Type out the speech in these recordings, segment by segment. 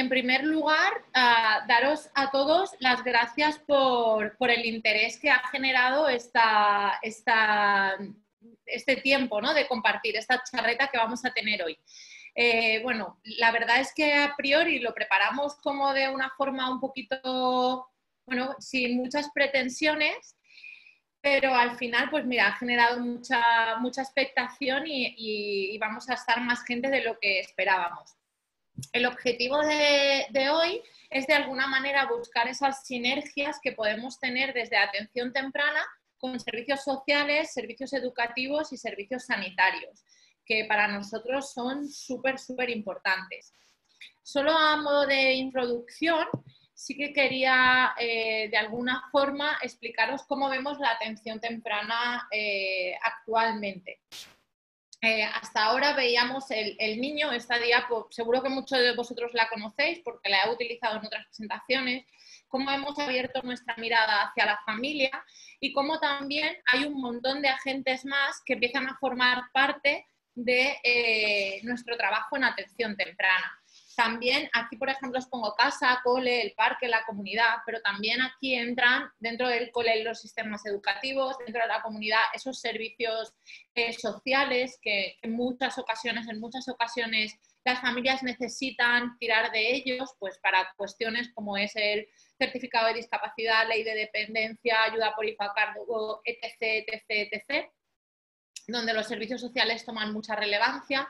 en primer lugar, daros a todos las gracias por, el interés que ha generado esta, este tiempo ¿no? de compartir esta charreta que vamos a tener hoy. Eh, bueno, la verdad es que a priori lo preparamos como de una forma un poquito, bueno, sin muchas pretensiones, pero al final, pues mira, ha generado mucha, mucha expectación y, vamos a estar más gente de lo que esperábamos. El objetivo de, hoy es de alguna manera buscar esas sinergias que podemos tener desde atención temprana con servicios sociales, servicios educativos y servicios sanitarios que para nosotros son súper, súper importantes. Solo a modo de introducción, sí que quería eh, de alguna forma explicaros cómo vemos la atención temprana eh, actualmente. Eh, hasta ahora veíamos el, el, niño, esta diapo, seguro que muchos de vosotros la conocéis porque la he utilizado en otras presentaciones, cómo hemos abierto nuestra mirada hacia la familia y cómo también hay un montón de agentes más que empiezan a formar parte de eh, nuestro trabajo en atención temprana. También aquí, por ejemplo, os pongo casa, cole, el parque, la comunidad, pero también aquí entran dentro del cole los sistemas educativos, dentro de la comunidad esos servicios eh, sociales que en muchas ocasiones, en muchas ocasiones las familias necesitan tirar de ellos pues para cuestiones como es el certificado de discapacidad, ley de dependencia, ayuda por hipocargo, etc, etc, etc donde los servicios sociales toman mucha relevancia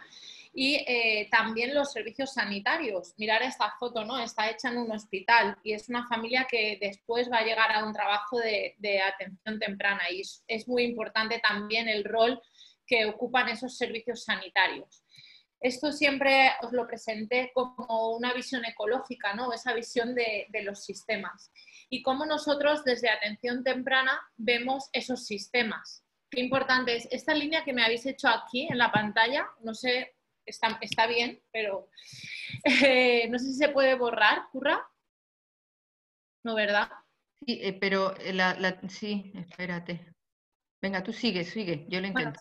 y eh, también los servicios sanitarios. Mirar esta foto, ¿no? Está hecha en un hospital y es una familia que después va a llegar a un trabajo de, atención temprana y es, muy importante también el rol que ocupan esos servicios sanitarios. Esto siempre os lo presenté como una visión ecológica, ¿no? Esa visión de, de los sistemas. Y cómo nosotros desde atención temprana vemos esos sistemas qué importante es. Esta línea que me habéis hecho aquí en la pantalla, no sé, está, está bien, pero eh, no sé si se puede borrar, ¿curra? ¿No, verdad? Sí, eh, pero la, sí, espérate. Venga, tú sigue, sigue, yo lo intento.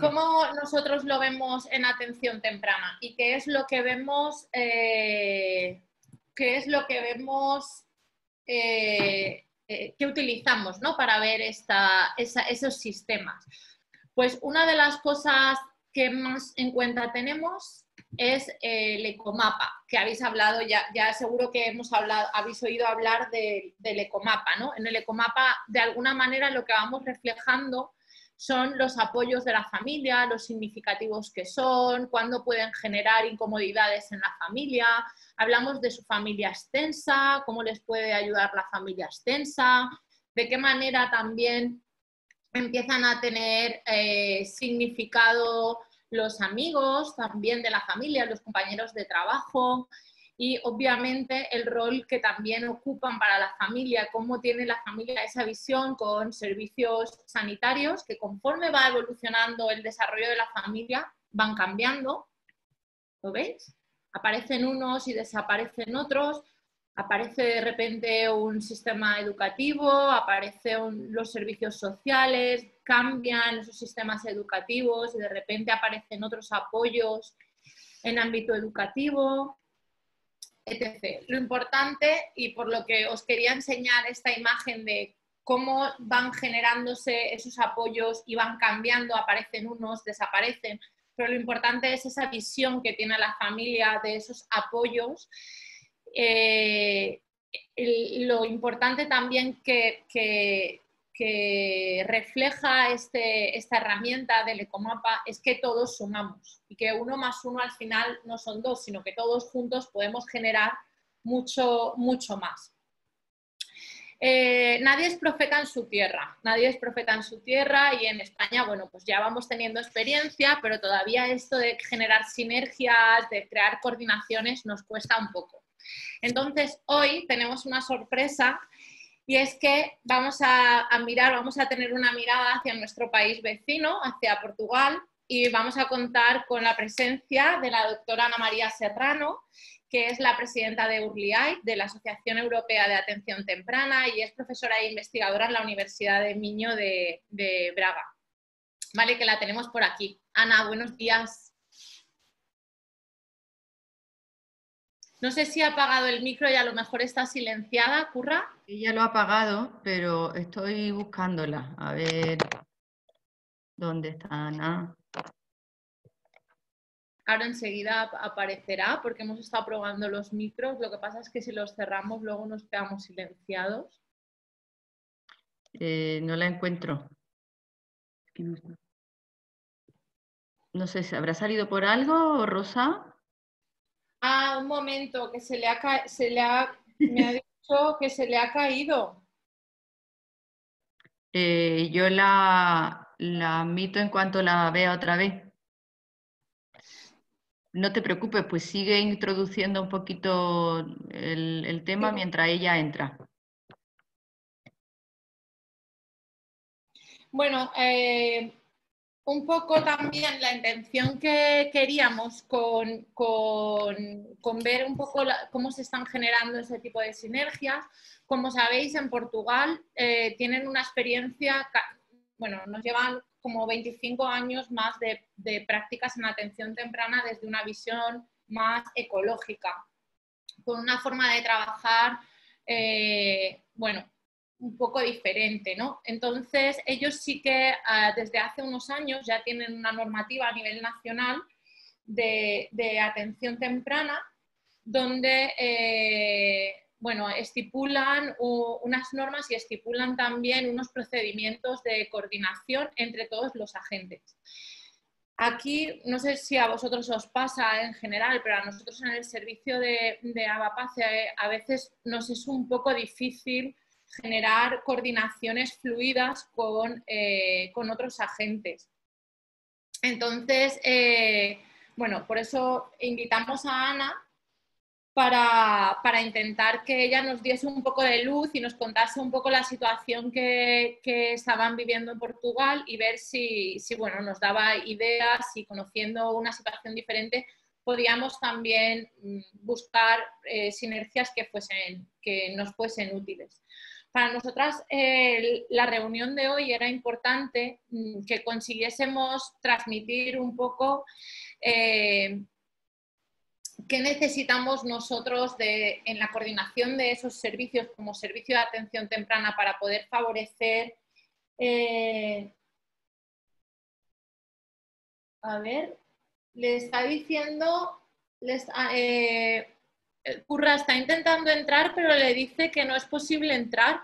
¿Cómo nosotros lo vemos en atención temprana? ¿Y qué es lo que vemos, eh, qué es lo que vemos eh, ¿qué utilizamos para ver esos sistemas? Pues una de las cosas que más en cuenta tenemos es el ecomapa, que habéis hablado, ya, ya seguro que hemos hablado, habéis oído hablar del ecomapa, ¿no? En el ecomapa, de alguna manera, lo que vamos reflejando son los apoyos de la familia, los significativos que son, cuándo pueden generar incomodidades en la familia. Hablamos de su familia extensa, cómo les puede ayudar la familia extensa, de qué manera también empiezan a tener eh, significado los amigos también de la familia, los compañeros de trabajo, y obviamente el rol que también ocupan para la familia, cómo tiene la familia esa visión con servicios sanitarios que conforme va evolucionando el desarrollo de la familia van cambiando. ¿Lo veis? Aparecen unos y desaparecen otros, aparece de repente un sistema educativo, aparecen los servicios sociales, cambian esos sistemas educativos y de repente aparecen otros apoyos en ámbito educativo etc. Lo importante y por lo que os quería enseñar esta imagen de cómo van generándose esos apoyos y van cambiando, aparecen unos, desaparecen, pero lo importante es esa visión que tiene la familia de esos apoyos. Eh, lo importante también que, refleja este, esta herramienta del ecomapa es que todos sumamos y que uno más uno al final no son dos, sino que todos juntos podemos generar mucho, mucho más. Eh, nadie es profeta en su tierra, nadie es profeta en su tierra y en España, bueno, pues ya vamos teniendo experiencia, pero todavía esto de generar sinergias, de crear coordinaciones nos cuesta un poco. Entonces, hoy tenemos una sorpresa y es que vamos a, mirar, vamos a tener una mirada hacia nuestro país vecino, hacia Portugal, y vamos a contar con la presencia de la doctora Ana María Serrano, que es la presidenta de URLIAI, de la Asociación Europea de Atención Temprana, y es profesora e investigadora en la Universidad de Miño de, de Braga. Vale, que la tenemos por aquí. Ana, buenos días. No sé si ha apagado el micro y a lo mejor está silenciada, Curra. Ella lo ha apagado, pero estoy buscándola. A ver dónde está Ana. Ahora enseguida aparecerá porque hemos estado probando los micros. Lo que pasa es que si los cerramos luego nos quedamos silenciados. Eh, no la encuentro. no, sé, ¿se habrá salido por algo, Rosa? Ah, un momento, que se le ha, se le ha, me ha dicho que se le ha caído. Eh, yo la, la admito en cuanto la vea otra vez. No te preocupes, pues sigue introduciendo un poquito el, tema mientras ella entra. Bueno, eh, un poco también la intención que queríamos con, ver un poco cómo se están generando ese tipo de sinergias. Como sabéis, en Portugal eh, tienen una experiencia, bueno, nos llevan como 25 años más de, prácticas en atención temprana desde una visión más ecológica, con una forma de trabajar, eh, bueno, un poco diferente, ¿no? Entonces, ellos sí que ah, desde hace unos años ya tienen una normativa a nivel nacional de, atención temprana, donde eh, bueno, estipulan unas normas y estipulan también unos procedimientos de coordinación entre todos los agentes. Aquí, no sé si a vosotros os pasa en general, pero a nosotros en el servicio de, de a veces nos es un poco difícil generar coordinaciones fluidas con, eh, otros agentes. Entonces, eh, bueno, por eso invitamos a Ana para, intentar que ella nos diese un poco de luz y nos contase un poco la situación que, estaban viviendo en Portugal y ver si, bueno, nos daba ideas y conociendo una situación diferente podíamos también mm, buscar eh, sinergias que, fuesen, que nos fuesen útiles. Para nosotras la reunión de hoy era importante mm, que consiguiésemos transmitir un poco eh, ¿Qué necesitamos nosotros en la coordinación de esos servicios como servicio de atención temprana para poder favorecer... Eh, a ver, le está diciendo, eh, Curra está intentando entrar, pero le dice que no es posible entrar.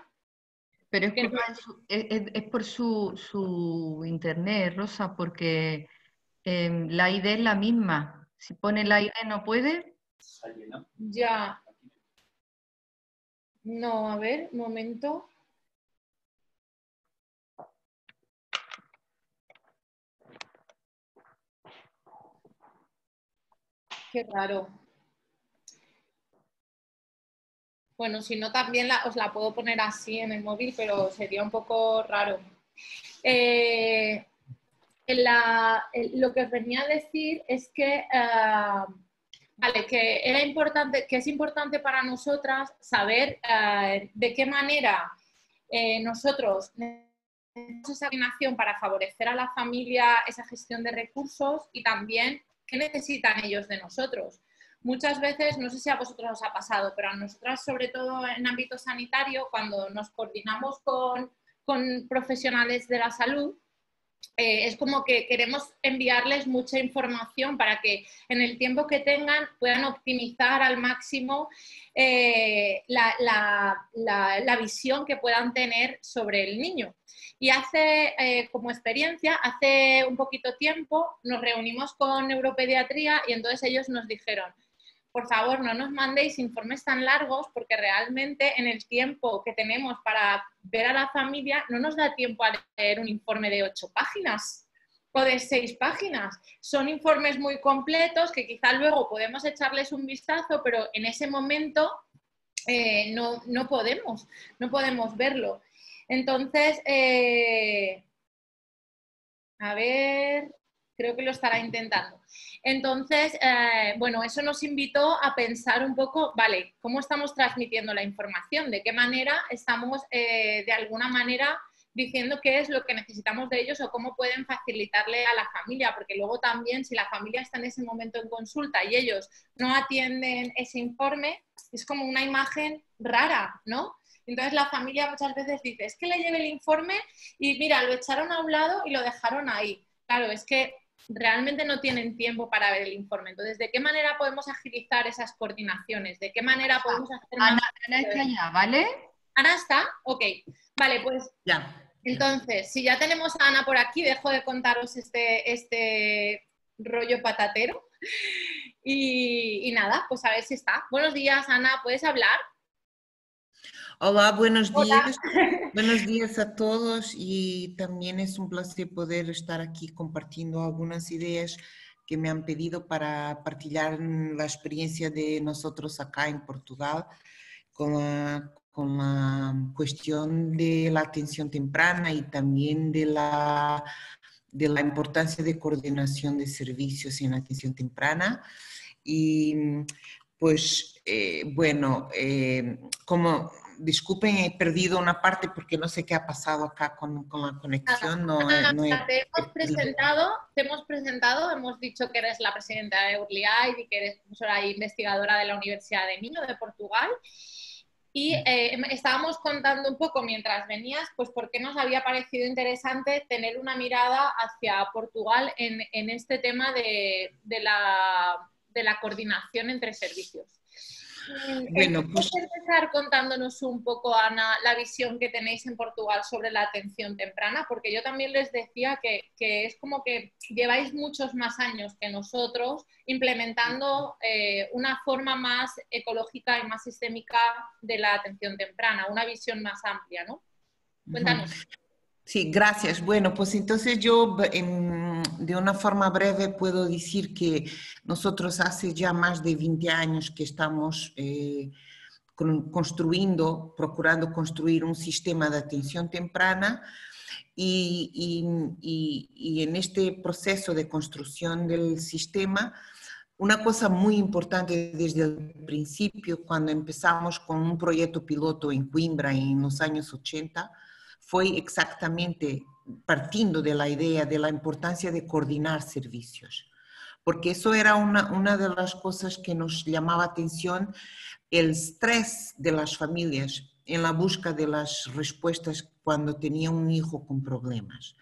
Pero es, por, su, internet, Rosa, porque eh, la idea es la misma. Si pone el aire no puede. Ya. No, a ver, momento. Qué raro. Bueno, si no, también la, os la puedo poner así en el móvil, pero sería un poco raro. Eh, lo que os venía a decir es que, eh, vale, que, era importante, que es importante para nosotras saber eh, de qué manera nosotros tenemos esa coordinación para favorecer a la familia esa gestión de recursos y también qué necesitan ellos de nosotros. Muchas veces, no sé si a vosotros os ha pasado, pero a nosotras, sobre todo en ámbito sanitario, cuando nos coordinamos con, con profesionales de la salud, eh, es como que queremos enviarles mucha información para que en el tiempo que tengan puedan optimizar al máximo eh, la, visión que puedan tener sobre el niño. Y hace, eh, como experiencia, hace un poquito tiempo nos reunimos con Neuropediatría y entonces ellos nos dijeron, por favor, no nos mandéis informes tan largos porque realmente en el tiempo que tenemos para ver a la familia no nos da tiempo a leer un informe de ocho páginas o de seis páginas. Son informes muy completos que quizá luego podemos echarles un vistazo, pero en ese momento eh, no, podemos, no podemos verlo. Entonces, eh, a ver, creo que lo estará intentando. Entonces, eh, bueno, eso nos invitó a pensar un poco, vale, ¿cómo estamos transmitiendo la información? ¿De qué manera estamos, eh, de alguna manera, diciendo qué es lo que necesitamos de ellos o cómo pueden facilitarle a la familia, porque luego también si la familia está en ese momento en consulta y ellos no atienden ese informe, es como una imagen rara, ¿no? Entonces la familia muchas veces dice, es que le lleve el informe y mira, lo echaron a un lado y lo dejaron ahí. Claro, es que realmente no tienen tiempo para ver el informe. Entonces, ¿de qué manera podemos agilizar esas coordinaciones? ¿De qué manera podemos hacer Ana, Ana está ya, ¿vale? Ana está, ok. Vale, pues ya. Entonces, si ya tenemos a Ana por aquí, dejo de contaros este, este rollo patatero. Y, y nada, pues a ver si está. Buenos días, Ana, ¿puedes hablar? Hola, buenos días. buenos días a todos y también es un placer poder estar aquí compartiendo algunas ideas que me han pedido para partillar la experiencia de nosotros acá en Portugal con la, con la cuestión de la atención temprana y también de la, de la importancia de coordinación de servicios en atención temprana. Y pues eh, bueno, eh, como disculpen, he perdido una parte porque no sé qué ha pasado acá con, con la conexión. No, te, hemos presentado, te hemos presentado, hemos dicho que eres la presidenta de Urliaid y que eres profesora e investigadora de la Universidad de Niño de Portugal. Y eh, estábamos contando un poco mientras venías, pues por qué nos había parecido interesante tener una mirada hacia Portugal en, en este tema de, de, la, de la coordinación entre servicios. Bueno, pues... empezar contándonos un poco, Ana, la visión que tenéis en Portugal sobre la atención temprana? Porque yo también les decía que, es como que lleváis muchos más años que nosotros implementando eh, una forma más ecológica y más sistémica de la atención temprana, una visión más amplia, ¿no? Cuéntanos. Sí, gracias. Bueno, pues entonces yo de una forma breve puedo decir que nosotros hace ya más de 20 años que estamos eh, construyendo, procurando construir un sistema de atención temprana y, y en este proceso de construcción del sistema, una cosa muy importante desde el principio, cuando empezamos con un proyecto piloto en Coimbra en los años 80, fue exactamente partiendo de la idea de la importancia de coordinar servicios, porque eso era una, una de las cosas que nos llamaba atención, el estrés de las familias en la búsqueda de las respuestas cuando tenía un hijo con problemas,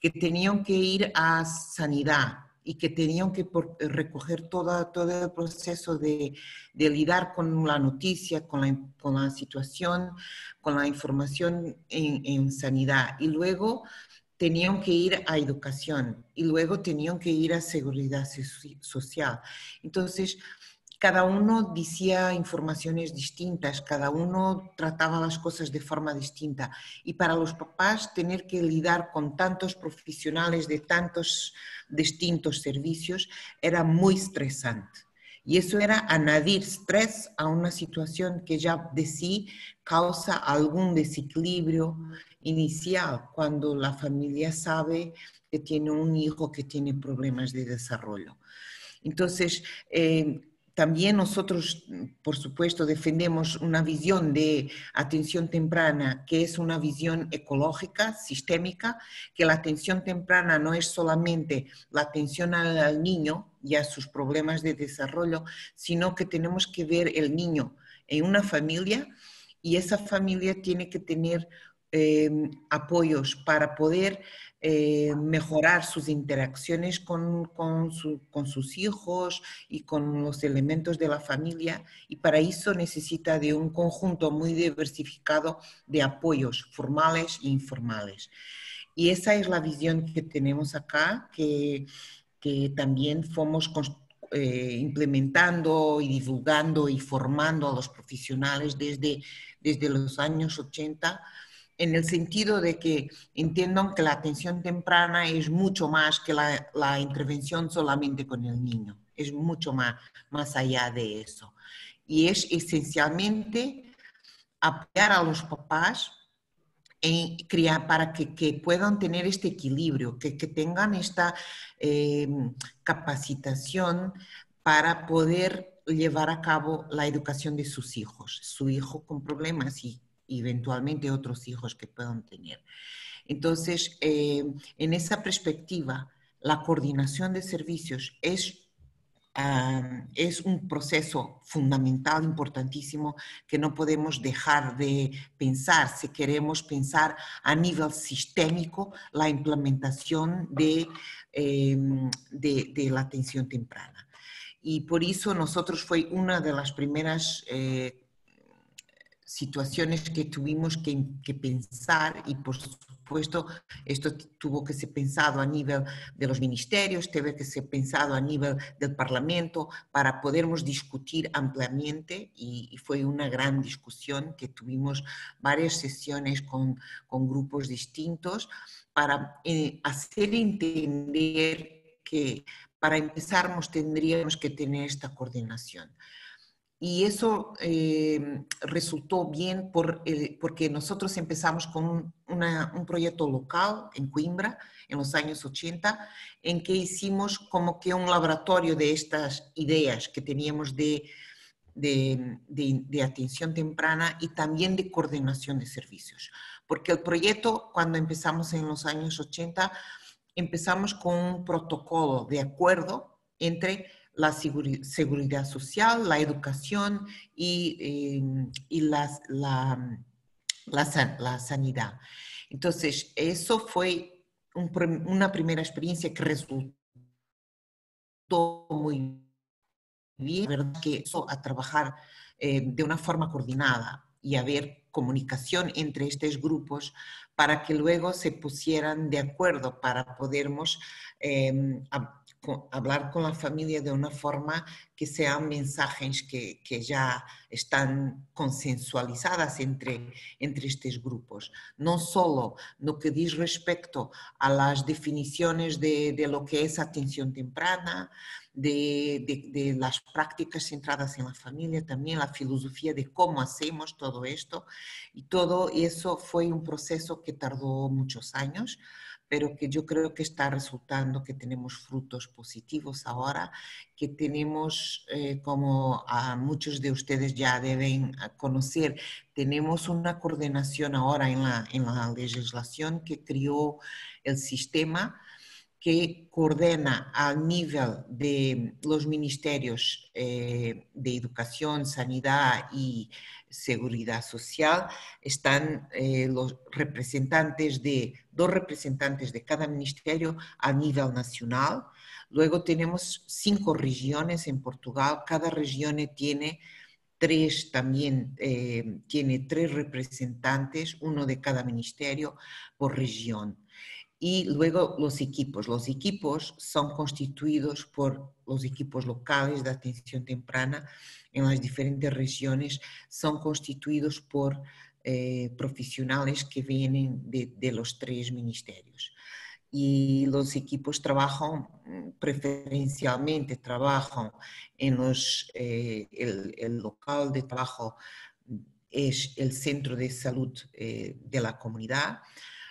que tenían que ir a sanidad, y que tenían que eh, recoger todo, todo el proceso de, de lidiar con la noticia, con la, con la, situación, con la información en, en sanidad. Y luego tenían que ir a educación y luego tenían que ir a seguridad social. Entonces, cada uno decía informaciones distintas, cada uno trataba las cosas de forma distinta. Y para los papás, tener que lidiar con tantos profesionales de tantos distintos servicios era muy estresante. Y eso era añadir estrés a una situación que ya de sí causa algún desequilibrio inicial cuando la familia sabe que tiene un hijo que tiene problemas de desarrollo. Entonces, eh, también nosotros, por supuesto, defendemos una visión de atención temprana que es una visión ecológica, sistémica, que la atención temprana no es solamente la atención al, niño y a sus problemas de desarrollo, sino que tenemos que ver el niño en una familia y esa familia tiene que tener eh, apoyos para poder eh, mejorar sus interacciones con, con, sus hijos y con los elementos de la familia y para eso necesita de un conjunto muy diversificado de apoyos formales e informales. Y esa es la visión que tenemos acá, que, que también fuimos eh, implementando y divulgando y formando a los profesionales desde, desde los años 80 en el sentido de que entiendan que la atención temprana es mucho más que la, intervención solamente con el niño, es mucho más, más allá de eso. Y es esencialmente apoyar a los papás en para que, puedan tener este equilibrio, que, tengan esta em, capacitación para poder llevar a cabo la educación de sus hijos. Su hijo con problemas y eventualmente otros hijos que puedan tener. Entonces, eh, en esa perspectiva, la coordinación de servicios es es un proceso fundamental, importantísimo, que no podemos dejar de pensar si queremos pensar a nivel sistémico la implementación de, em, de, la atención temprana. Y por eso nosotros fue una de las primeras eh, situaciones que tuvimos que, que, pensar y por supuesto esto tuvo que ser pensado a nivel de los ministerios, tuvo que ser pensado a nivel del Parlamento para podermos discutir ampliamente y, fue una gran discusión que tuvimos varias sesiones con, con grupos distintos para eh, hacer entender que para empezarmos tendríamos que tener esta coordinación. Y eso eh, resultó bien por, porque nosotros empezamos con un proyecto local en Coimbra en los años 80, en que hicimos como que un laboratorio de estas ideas que teníamos de, de, de, atención temprana y también de coordinación de servicios. Porque el proyecto, cuando empezamos en los años 80, empezamos con un protocolo de acuerdo entre la seguridad social, la educación y, eh, la, la, sanidad. Entonces, eso fue una primera experiencia que resultó muy bien, ¿verdad? Que eso a trabajar eh, de una forma coordinada y haber comunicación entre estos grupos para que luego se pusieran de acuerdo para podermos eh, hablar con la familia de una forma que sean mensajes que, que ya están consensualizadas entre, entre estos grupos. No solo lo que dice respecto a las definiciones de, de lo que es atención temprana, de, de, de, las prácticas centradas en la familia, también la filosofía de cómo hacemos todo esto. Y todo eso fue un proceso que tardó muchos años pero que yo creo que está resultando que tenemos frutos positivos ahora, que tenemos, eh, como a muchos de ustedes ya deben conocer, tenemos una coordinación ahora en la, en la legislación que creó el sistema que coordena a nivel de los ministerios eh, de educación, sanidad y seguridad social, están eh, los representantes de, dos representantes de cada ministerio a nivel nacional. Luego tenemos cinco regiones en Portugal, cada región tiene tres también, eh, tiene tres representantes, uno de cada ministerio por región. Y luego los equipos. Los equipos son constituidos por los equipos locales de atención temprana en las diferentes regiones, son constituidos por eh, profesionales que vienen de, los tres ministerios. Y los equipos trabajan preferencialmente, trabajan en los, eh, el, local de trabajo es el centro de salud eh, de la comunidad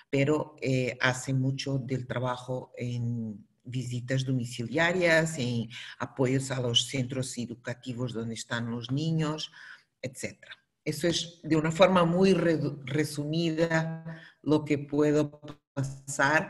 pero eh, hace mucho del trabajo en visitas domiciliarias, en apoyos a los centros educativos donde están los niños, etc. Eso es de una forma muy resumida lo que puedo pasar.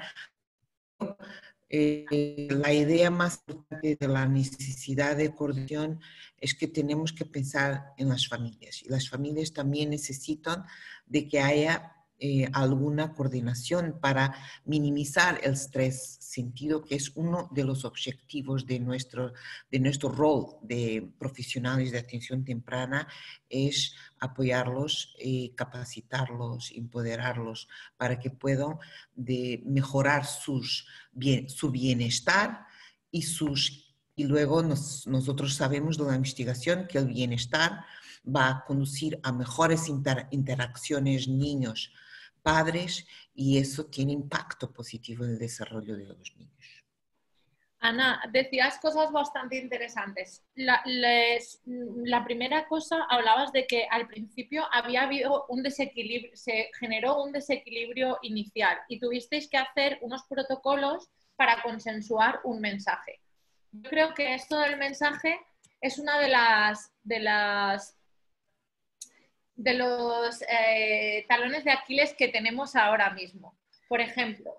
Eh, la idea más importante de la necesidad de coordinación es que tenemos que pensar en las familias y las familias también necesitan de que haya eh, alguna coordinación para minimizar el estrés sentido, que es uno de los objetivos de nuestro, de nuestro rol de profesionales de atención temprana, es apoyarlos, y capacitarlos, empoderarlos para que puedan de mejorar sus, bien, su bienestar y sus y luego nosotros sabemos de la investigación que el bienestar va a conducir a mejores interacciones niños padres y eso tiene impacto positivo en el desarrollo de los niños. Ana, decías cosas bastante interesantes. La, la, primera cosa, hablabas de que al principio había habido un desequilibrio, se generó un desequilibrio inicial y tuvisteis que hacer unos protocolos para consensuar un mensaje. Yo creo que esto del mensaje es una de las, de las de los eh, talones de Aquiles que tenemos ahora mismo. Por ejemplo,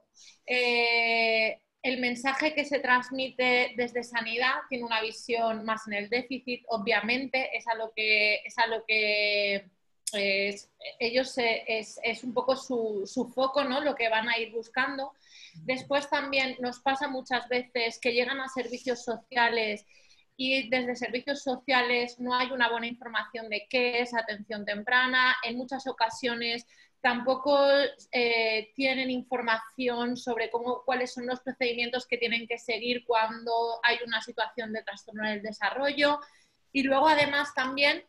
eh, el mensaje que se transmite desde sanidad tiene una visión más en el déficit, obviamente, es a lo que, es a lo que ellos es, es, un poco su, su, foco, ¿no? lo que van a ir buscando. Después también nos pasa muchas veces que llegan a servicios sociales y desde servicios sociales no hay una buena información de qué es atención temprana. En muchas ocasiones tampoco eh, tienen información sobre cómo, cuáles son los procedimientos que tienen que seguir cuando hay una situación de trastorno del desarrollo. Y luego además también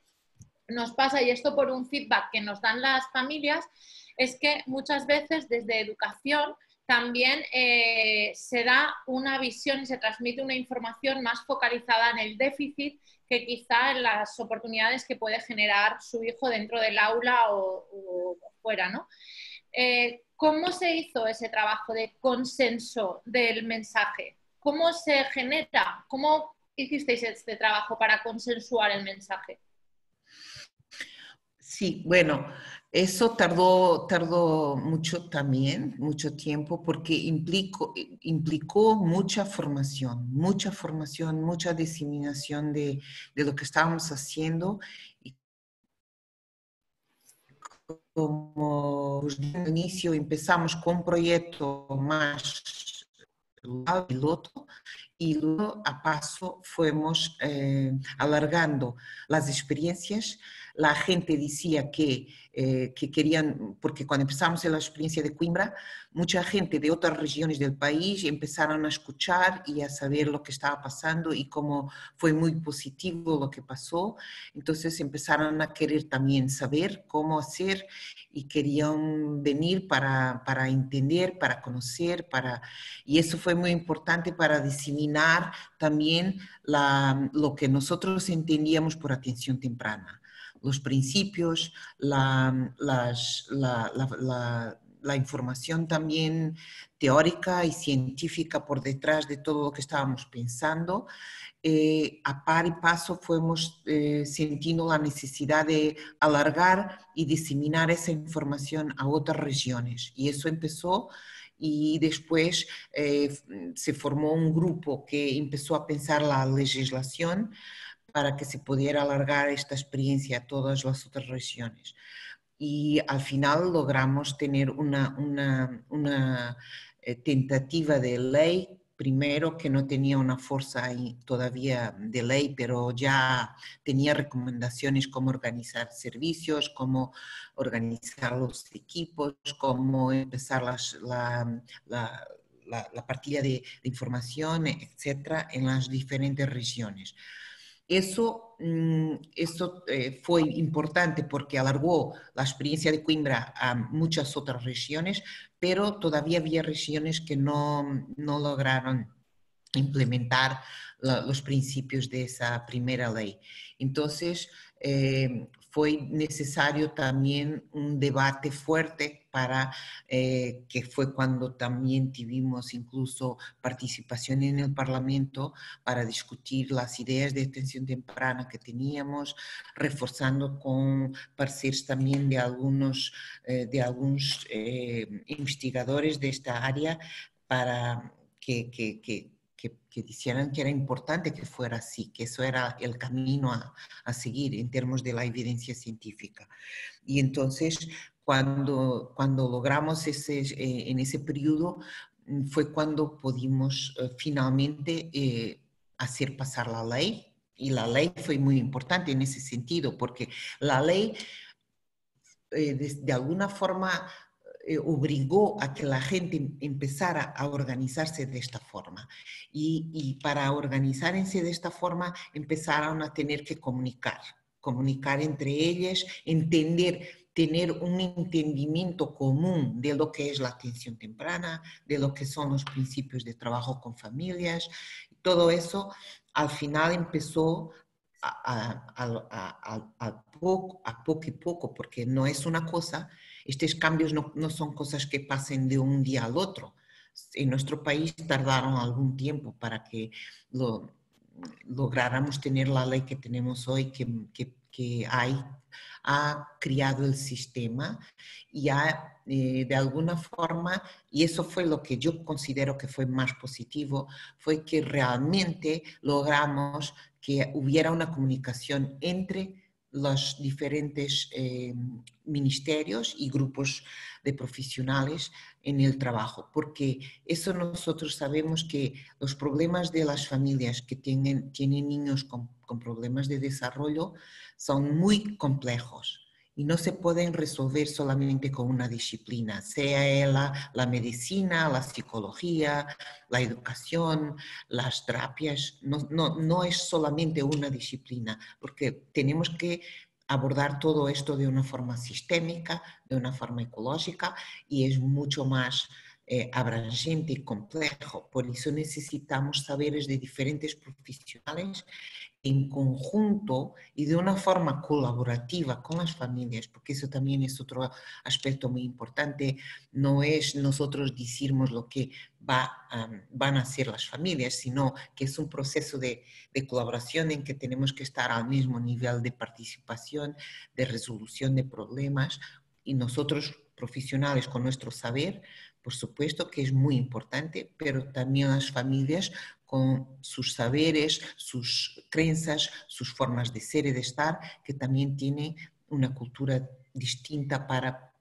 nos pasa, y esto por un feedback que nos dan las familias, es que muchas veces desde educación también eh, se da una visión y se transmite una información más focalizada en el déficit que quizá en las oportunidades que puede generar su hijo dentro del aula o, fuera, ¿no? Eh, ¿Cómo se hizo ese trabajo de consenso del mensaje? ¿Cómo se genera? ¿Cómo hicisteis este trabajo para consensuar el mensaje? Sí, bueno, eso tardó, tardó mucho también, mucho tiempo, porque implicó, implicó mucha formación, mucha formación, mucha diseminación de, de lo que estábamos haciendo. Y como al inicio empezamos con un proyecto más piloto y luego a paso fuimos eh, alargando las experiencias la gente decía que, eh, que, querían, porque cuando empezamos en la experiencia de Coimbra, mucha gente de otras regiones del país empezaron a escuchar y a saber lo que estaba pasando y cómo fue muy positivo lo que pasó. Entonces empezaron a querer también saber cómo hacer y querían venir para, para entender, para conocer, para... y eso fue muy importante para diseminar también lo que nosotros entendíamos por atención temprana los principios, la, información también teórica y científica por detrás de todo lo que estábamos pensando. Eh, a par y paso fuimos eh, sintiendo la necesidad de alargar y diseminar esa información a otras regiones. Y eso empezó y después eh, se formó un grupo que empezó a pensar la legislación para que se pudiera alargar esta experiencia a todas las otras regiones. Y al final logramos tener una, una, una eh, tentativa de ley primero que no tenía una fuerza todavía de ley, pero ya tenía recomendaciones cómo organizar servicios, cómo organizar los equipos, cómo empezar la, la, la, partida de, de, información, etcétera, en las diferentes regiones. Eso, mm, eso eh, fue importante porque alargó la experiencia de Coimbra a muchas otras regiones, pero todavía había regiones que no, no lograron implementar los principios de esa primera ley. Entonces, eh, fue necesario también un debate fuerte para eh, que fue cuando también tuvimos incluso participación en el Parlamento para discutir las ideas de atención temprana que teníamos, reforzando con pareceres también de algunos, eh, de algunos investigadores de esta área para que que, dijeran que era importante que fuera así, que eso era el camino a, a, seguir en términos de la evidencia científica. Y entonces, cuando, cuando logramos ese, eh, en ese periodo, mm, fue cuando pudimos eh, finalmente eh, hacer pasar la ley. Y la ley fue muy importante en ese sentido, porque la ley de, de alguna forma eh, obligó a que la gente empezara a organizarse de esta forma. Y, para organizarse de esta forma empezaron a tener que comunicar, comunicar entre ellas, entender, tener un entendimiento común de lo que es la atención temprana, de lo que son los principios de trabajo con familias. Todo eso al final empezó a, poco, a poco y poco, porque no es una cosa estos cambios no, son cosas que pasen de un día al otro. En nuestro país tardaron algún tiempo para que lo, lográramos tener la ley que tenemos hoy, que, que, que hay ha criado el sistema y ha, eh, de alguna forma, y eso fue lo que yo considero que fue más positivo, fue que realmente logramos que hubiera una comunicación entre los diferentes eh, ministerios y grupos de profesionales en el trabajo, porque eso nosotros sabemos que los problemas de las familias que tienen, niños con problemas de desarrollo son muy complejos y no se pueden resolver solamente con una disciplina, sea ella la medicina, la psicología, la educación, las terapias, no, no, no es solamente una disciplina, porque tenemos que abordar todo esto de una forma sistémica, de una forma ecológica y es mucho más eh, abrangente y complejo. Por eso necesitamos saberes de diferentes profesionales en conjunto y de una forma colaborativa con las familias, porque eso también es otro aspecto muy importante. No es nosotros decirnos lo que va, van a hacer las familias, sino que es un proceso de, de colaboración en que tenemos que estar al mismo nivel de participación, de resolución de problemas y nosotros profesionales con nuestro saber, por supuesto que es muy importante, pero también las familias con sus saberes, sus creencias, sus formas de ser y de estar, que también tienen una cultura distinta para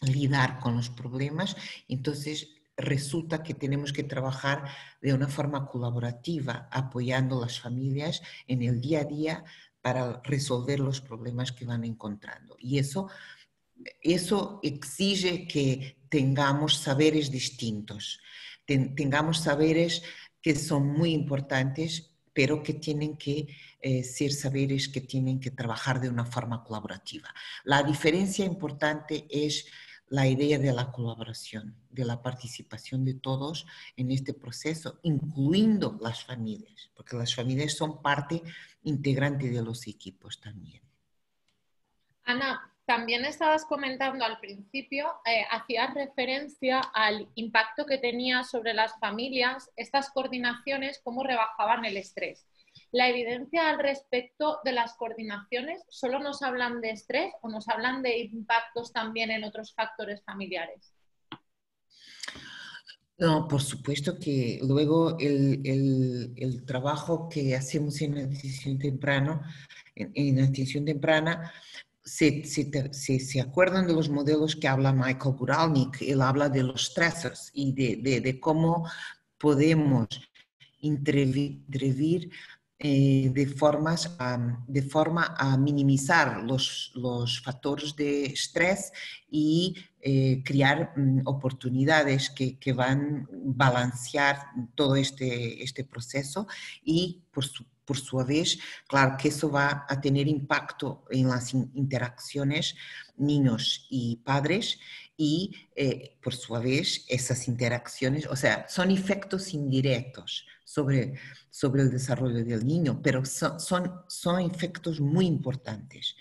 lidiar con los problemas. Entonces, resulta que tenemos que trabajar de una forma colaborativa, apoyando a las familias en el día a día para resolver los problemas que van encontrando. Y eso, eso exige que tengamos saberes distintos, tengamos saberes que son muy importantes, pero que tienen que eh, ser saberes que tienen que trabajar de una forma colaborativa. La diferencia importante es la idea de la colaboración, de la participación de todos en este proceso, incluyendo las familias, porque las familias son parte integrante de los equipos también. Ana, también estabas comentando al principio, eh, hacías referencia al impacto que tenía sobre las familias estas coordinaciones, cómo rebajaban el estrés. La evidencia al respecto de las coordinaciones, ¿solo nos hablan de estrés o nos hablan de impactos también en otros factores familiares? No, por supuesto que luego el, trabajo que hacemos en atención temprana, en, en atención temprana se, acuerdan de los modelos que habla Michael Guralnik, él habla de los stressors y de, cómo podemos intervenir eh, de, forma a minimizar los, factores de estrés y eh, crear mm, oportunidades que, que, van a balancear todo este, este proceso y, por supuesto, por su vez, claro que eso va a tener impacto en las interacciones niños y padres y eh, por su vez esas interacciones, o sea, son efectos indirectos sobre, sobre el desarrollo del niño, pero son, son, son efectos muy importantes.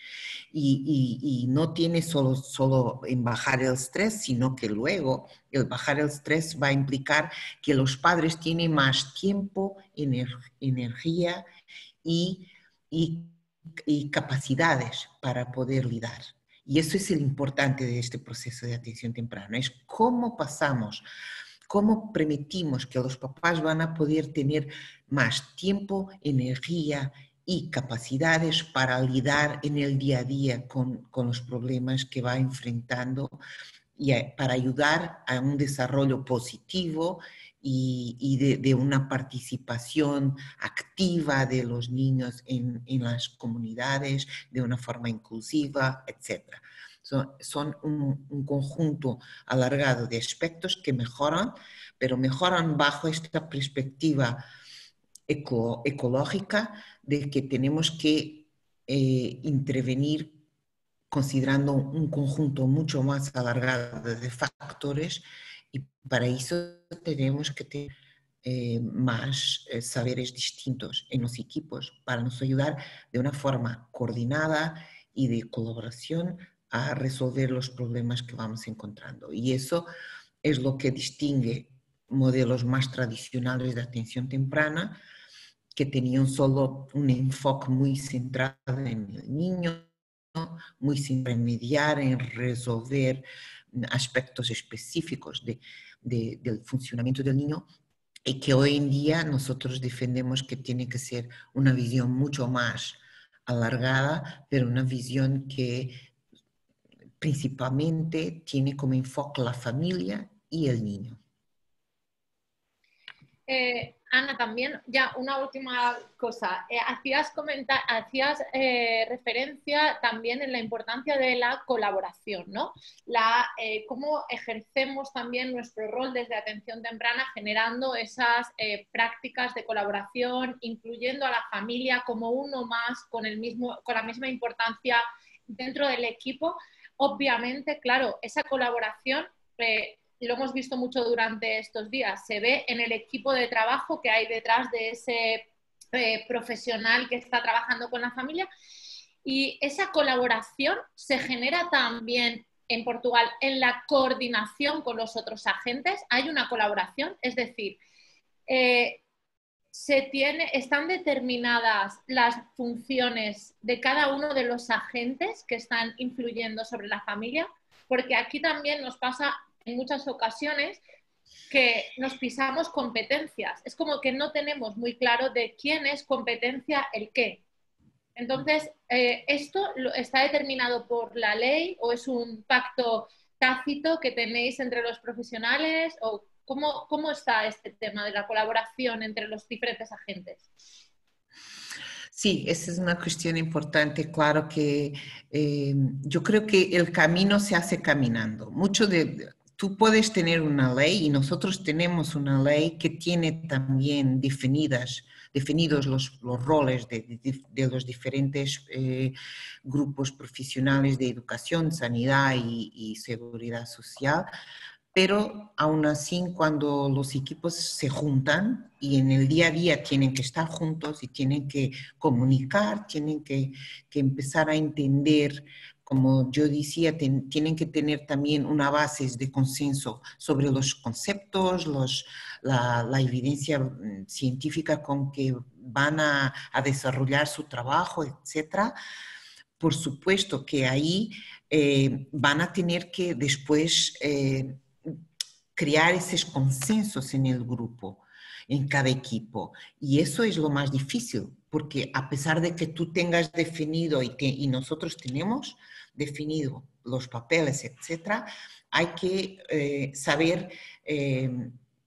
Y, y, no tiene solo, solo en bajar el estrés, sino que luego el bajar el estrés va a implicar que los padres tienen más tiempo, energía y, y, capacidades para poder lidar. Y eso es el importante de este proceso de atención temprana, es cómo pasamos, cómo permitimos que los papás van a poder tener más tiempo, energía y capacidades para lidar en el día a día con, con los problemas que va enfrentando y para ayudar a un desarrollo positivo y, de, una participación activa de los niños en, las comunidades de una forma inclusiva, etc. son un, conjunto alargado de aspectos que mejoran, pero mejoran bajo esta perspectiva ecológica de que tenemos que eh, intervenir considerando un conjunto mucho más alargado de factores y para eso tenemos que tener eh, más eh, saberes distintos en los equipos para nos ayudar de una forma coordinada y de colaboración a resolver los problemas que vamos encontrando. Y eso es lo que distingue modelos más tradicionales de atención temprana, que tenían solo un enfoque muy centrado en el niño, muy sin remediar en resolver aspectos específicos del funcionamiento del niño y que hoy en día nosotros defendemos que tiene que ser una visión mucho más alargada, pero una visión que principalmente tiene como enfoque la familia y el niño. Eh, Ana, también, ya una última cosa. Eh, hacías hacías eh, referencia también en la importancia de la colaboración, ¿no? La, cómo ejercemos también nuestro rol desde atención temprana generando esas prácticas de colaboración, incluyendo a la familia como uno más con, el mismo, con la misma importancia dentro del equipo. Obviamente, claro, esa colaboración lo hemos visto mucho durante estos días, se ve en el equipo de trabajo que hay detrás de ese eh, profesional que está trabajando con la familia. Y esa colaboración se genera también en Portugal en la coordinación con los otros agentes. Hay una colaboración, es decir, eh, se tiene, están determinadas las funciones de cada uno de los agentes que están influyendo sobre la familia, porque aquí también nos pasa en muchas ocasiones que nos pisamos competencias. Es como que no tenemos muy claro de quién es competencia el qué. Entonces, eh, ¿esto está determinado por la ley o es un pacto tácito que tenéis entre los profesionales? ¿O cómo, cómo está este tema de la colaboración entre los diferentes agentes? Sí, esa es una cuestión importante. Claro que eh, yo creo que el camino se hace caminando. Mucho de, tú puedes tener una ley y nosotros tenemos una ley que tiene también definidas, definidos los, roles de, los diferentes eh, grupos profesionales de educación, sanidad y, seguridad social, pero aún así cuando los equipos se juntan y en el día a día tienen que estar juntos y tienen que comunicar, tienen que empezar a entender como yo decía, tienen que tener también una base de consenso sobre los conceptos, los, la, evidencia mm, científica con que van a, desarrollar su trabajo, etc. Por supuesto que ahí eh, van a tener que después eh, crear esos consensos en el grupo, en cada equipo. Y eso es lo más difícil, porque a pesar de que tú tengas definido y, y nosotros tenemos, definido los papeles, etcétera, hay que eh, saber eh,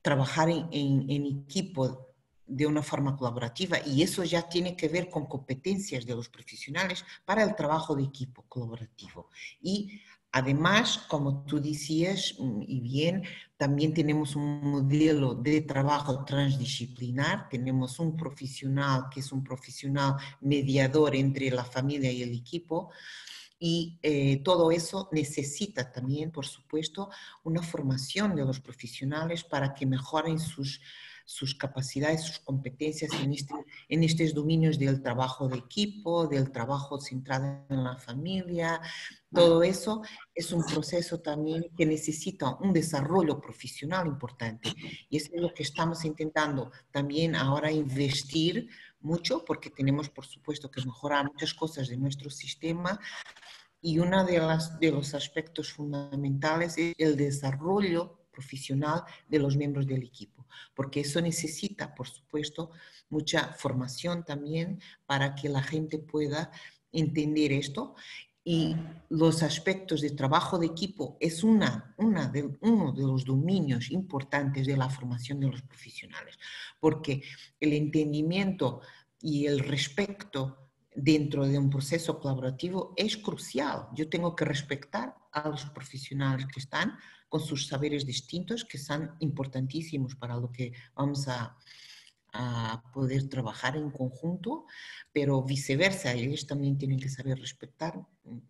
trabajar en, equipo de una forma colaborativa y eso ya tiene que ver con competencias de los profesionales para el trabajo de equipo colaborativo. Y además, como tú decías, mm, y bien, también tenemos un modelo de trabajo transdisciplinar, tenemos un profesional que es un profesional mediador entre la familia y el equipo, y eh, todo eso necesita también, por supuesto, una formación de los profesionales para que mejoren sus, sus capacidades, sus competencias en, este, en estos dominios del trabajo de equipo, del trabajo centrado en la familia. Todo eso es un proceso también que necesita un desarrollo profesional importante. Y eso es lo que estamos intentando también ahora investir mucho porque tenemos, por supuesto, que mejorar muchas cosas de nuestro sistema, y uno de, las, de los aspectos fundamentales es el desarrollo profesional de los miembros del equipo, porque eso necesita, por supuesto, mucha formación también para que la gente pueda entender esto. Y los aspectos de trabajo de equipo es una, una de, uno de los dominios importantes de la formación de los profesionales, porque el entendimiento y el respeto dentro de un proceso colaborativo es crucial. Yo tengo que respetar a los profesionales que están con sus saberes distintos, que son importantísimos para lo que vamos a, a poder trabajar en conjunto, pero viceversa, ellos también tienen que saber respetar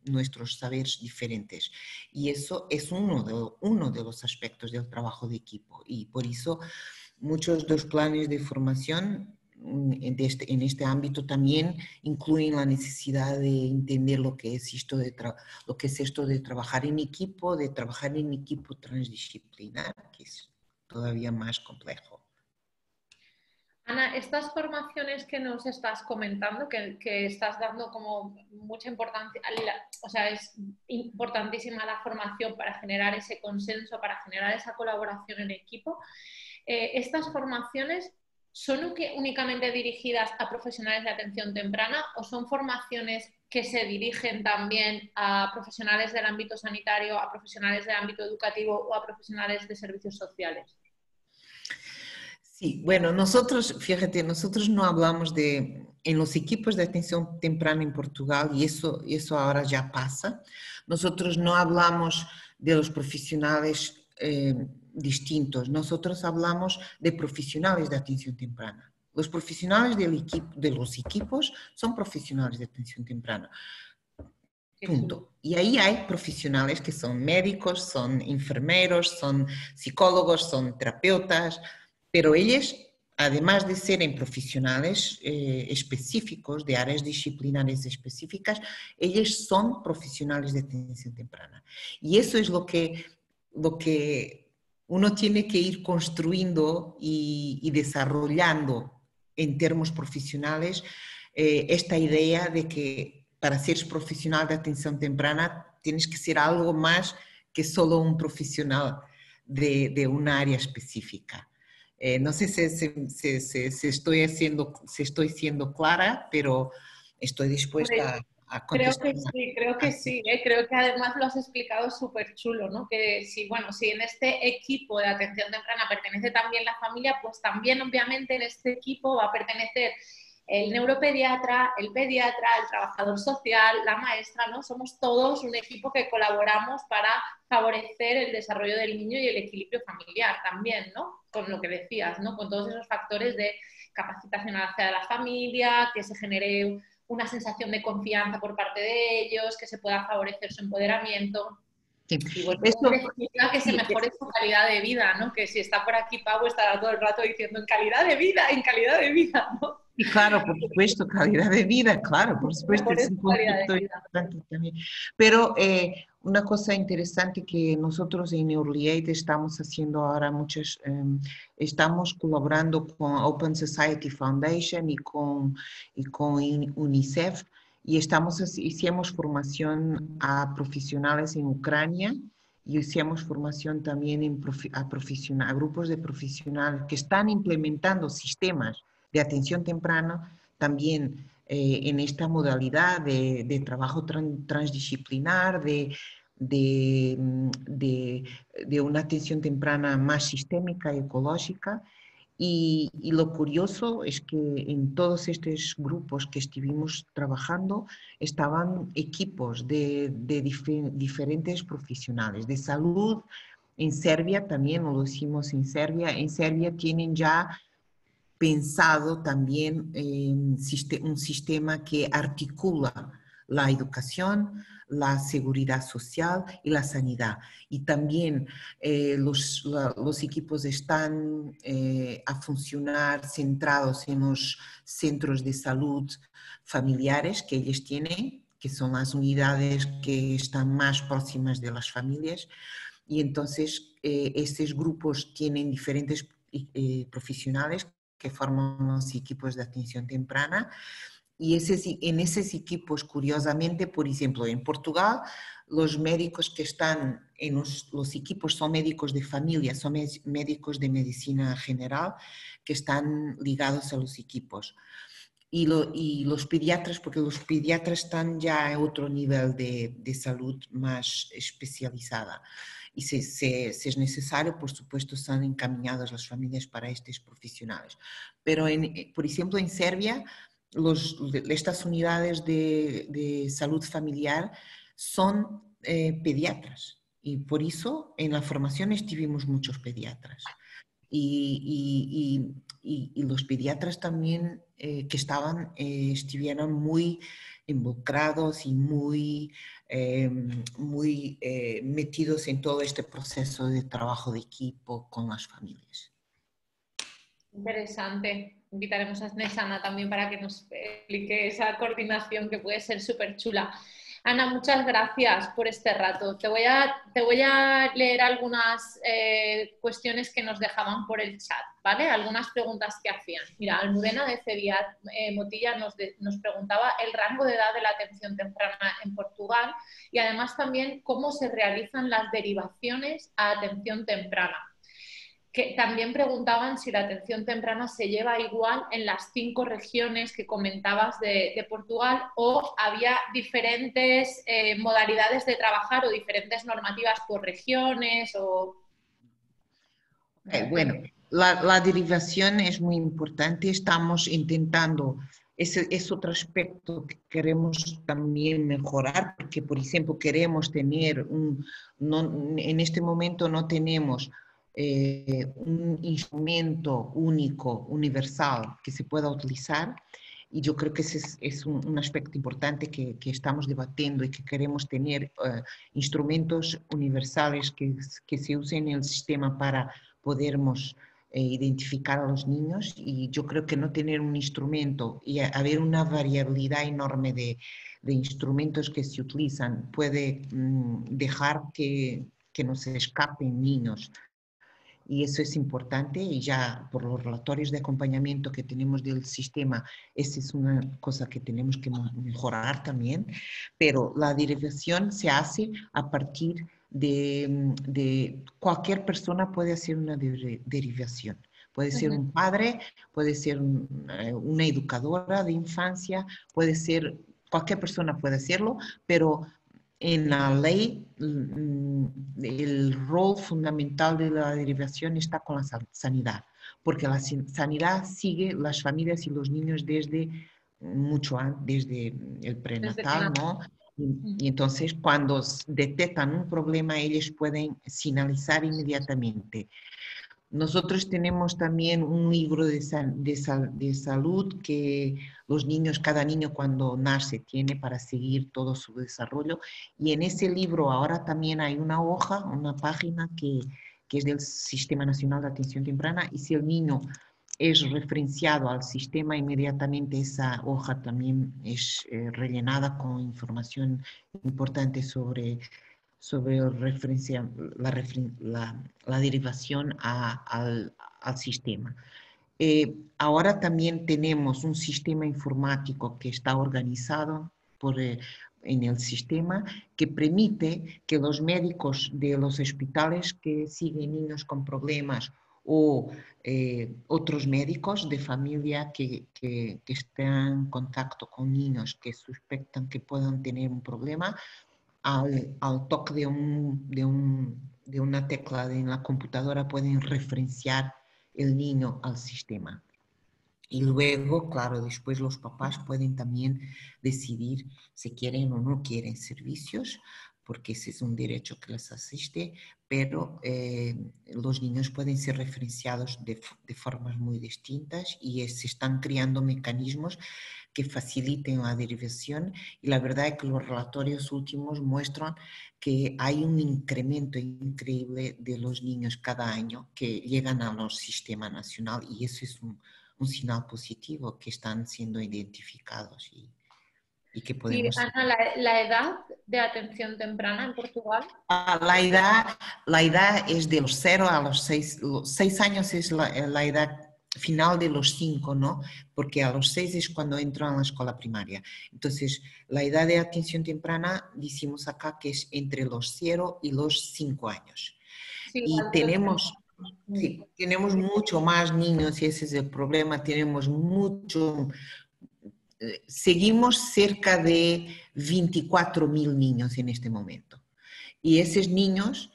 nuestros saberes diferentes. Y eso es uno de, uno de los aspectos del trabajo de equipo. Y por eso muchos de los planes de formación este, en este ámbito también incluyen la necesidad de entender lo que es esto de, lo que es esto de trabajar en equipo, de trabajar en equipo transdisciplinar, que es todavía más complejo. Ana, estas formaciones que nos estás comentando, que, estás dando como mucha importancia, o sea, es importantísima la formación para generar ese consenso, para generar esa colaboración en equipo. Eh, estas formaciones son únicamente dirigidas a profesionales de atención temprana o son formaciones que se dirigen también a profesionales del ámbito sanitario, a profesionales del ámbito educativo o a profesionales de servicios sociales? Sí, bueno, nosotros, fíjate, nosotros no hablamos de, en los equipos de atención temprana en Portugal, y eso, eso ahora ya pasa, nosotros no hablamos de los profesionales eh, distintos, nosotros hablamos de profesionales de atención temprana. Los profesionales del equipo, de los equipos son profesionales de atención temprana. Punto. Y ahí hay profesionales que son médicos, son enfermeros, son psicólogos, son terapeutas, pero ellos, además de serem profesionales eh, específicos, de áreas disciplinares específicas, ellos son profesionales de atención temprana. Y eso es lo que, lo que uno tiene que ir construyendo y, y desarrollando en términos profesionales eh, esta idea de que para ser profesional de atención temprana tienes que ser algo más que solo un profesional de, de área específica. Eh, no sé si, estoy haciendo, si estoy siendo clara, pero estoy dispuesta a, contestar. Creo que sí, creo que sí. ¿eh? Creo que además lo has explicado súper chulo, ¿no? Que si, bueno, si en este equipo de atención temprana pertenece también la familia, pues también obviamente en este equipo va a pertenecer el neuropediatra, el pediatra, el trabajador social, la maestra, ¿no? Somos todos un equipo que colaboramos para favorecer el desarrollo del niño y el equilibrio familiar también, ¿no? Con lo que decías, ¿no? Con todos esos factores de capacitación hacia la familia, que se genere una sensación de confianza por parte de ellos, que se pueda favorecer su empoderamiento. Y bueno, Esto, que se mejore su calidad de vida, ¿no? Que si está por aquí Pau estará todo el rato diciendo en calidad de vida, en calidad de vida, ¿no? Y claro, por supuesto, calidad de vida, claro, por supuesto, es un concepto importante también. Pero eh, una cosa interesante que nosotros en Neuroliate estamos haciendo ahora muchas, em, estamos colaborando con Open Society Foundation y con, y con UNICEF y estamos, hicimos formación a profesionales en Ucrania y hicimos formación también en a grupos de profesionales que están implementando sistemas de atención temprana, también eh, en esta modalidad de, trabajo transdisciplinar, de, mm, de, de, una atención temprana más sistémica y ecológica. Y, lo curioso es que en todos estos grupos que estuvimos trabajando estaban equipos de, diferentes profesionales de salud. En Serbia también lo hicimos en Serbia. En Serbia tienen ya pensado también en un sistema que articula la educación, la seguridad social y la sanidad. Y también eh, los, los, equipos están eh, a funcionar centrados en los centros de salud familiares que ellos tienen, que son las unidades que están más próximas de las familias. Y entonces eh, estos grupos tienen diferentes profesionales que forman los equipos de atención temprana. Y ese, en esos equipos, curiosamente, por ejemplo, en Portugal, los médicos que están en los, los, equipos son médicos de familia, son médicos de medicina general que están ligados a los equipos. Y, lo, y los pediatras, porque los pediatras están ya a otro nivel de, de salud más especializada y si, es necesario, por supuesto, están encaminadas las familias para estos profesionales. Pero, en, eh, por ejemplo, en Serbia, los, estas unidades de, salud familiar son eh, pediatras y por eso en la formación estuvimos muchos pediatras. Y, los pediatras también eh, que estaban, estuvieron muy involucrados y muy Em, muy eh, metidos en todo este proceso de trabajo de equipo con las familias. Interesante. Invitaremos a Nesana también para que nos explique esa coordinación que puede ser súper chula. Ana, muchas gracias por este rato. Te voy a, te voy a leer algunas eh, cuestiones que nos dejaban por el chat, ¿vale? Algunas preguntas que hacían. Mira, Almudena de Ceviat eh, Motilla nos, nos preguntaba el rango de edad de la atención temprana en Portugal y además también cómo se realizan las derivaciones a atención temprana que también preguntaban si la atención temprana se lleva igual en las cinco regiones que comentabas de, Portugal o había diferentes eh, modalidades de trabajar o diferentes normativas por regiones o... bueno, la, derivación es muy importante. Estamos intentando, ese es otro aspecto que queremos también mejorar, porque, por ejemplo, queremos tener un, en este momento no tenemos eh, un instrumento único, universal, que se pueda utilizar. Y yo creo que ese es, un, aspecto importante que, estamos debatiendo y que queremos tener eh, instrumentos universales que, que, se usen en el sistema para podermos eh, identificar a los niños. Y yo creo que no tener un instrumento y haber una variabilidad enorme de, de instrumentos que se utilizan puede mm, dejar que, que no se escapen niños y eso es importante y ya por los relatorios de acompañamiento que tenemos del sistema, esa es una cosa que tenemos que mejorar también, pero la derivación se hace a partir de, de cualquier persona puede hacer una derivación. Puede ser un padre, puede ser eh, una educadora de infancia, puede ser, cualquier persona puede hacerlo, pero en la ley mm, el rol fundamental de la derivación está con la sanidad, porque la sanidad sigue las familias y los niños desde mucho antes, desde el prenatal, ¿no? Y, entonces cuando detectan un problema, ellos pueden sinalizar inmediatamente. Nosotros tenemos también un libro de, de, salud que los niños, cada niño cuando nace tiene para seguir todo su desarrollo. Y en ese libro ahora también hay una hoja, una página que, que es del Sistema Nacional de Atención Temprana. Y si el niño es referenciado al sistema, inmediatamente esa hoja también es eh, rellenada con información importante sobre sobre referencia, la, la, derivación al, al, sistema. Eh, ahora también tenemos un sistema informático que está organizado por, eh, en el sistema que permite que los médicos de los hospitales que siguen niños con problemas o eh, otros médicos de familia que, que, que, están en contacto con niños que suspectan que puedan tener un problema, al, toque de, un, de, un, de una tecla en la computadora pueden referenciar el niño al sistema. Y luego, claro, después los papás pueden también decidir si quieren o no quieren servicios, porque ese es un derecho que les asiste, pero eh, los niños pueden ser referenciados de, de, formas muy distintas y se están creando mecanismos que faciliten la derivación y la verdad es que los relatorios últimos muestran que hay un incremento increíble de los niños cada año que llegan a los sistemas nacional y eso es un, un señal positivo que están siendo identificados y, y que podemos... Sí, Ana, la, edad de atención temprana en Portugal? Ah, la, edad, la edad es de los 0 a los 6, 6 años es la, la edad final de los cinco, ¿no? Porque a los seis es cuando entran a la escuela primaria. Entonces, la edad de atención temprana, decimos acá que es entre los cero y los cinco años. y tenemos, sí, tenemos mucho más niños y ese es el problema, tenemos mucho, eh, seguimos cerca de 24 mil niños en este momento. Y esos niños,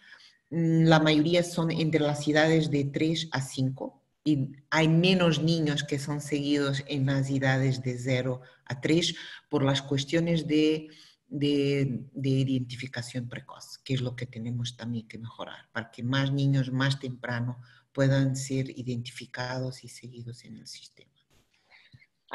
mm, la mayoría son entre las edades de 3 a 5 y hay menos niños que son seguidos en las edades de 0 a 3 por las cuestiones de, de, identificación precoz, que es lo que tenemos también que mejorar, para que más niños más temprano puedan ser identificados y seguidos en el sistema.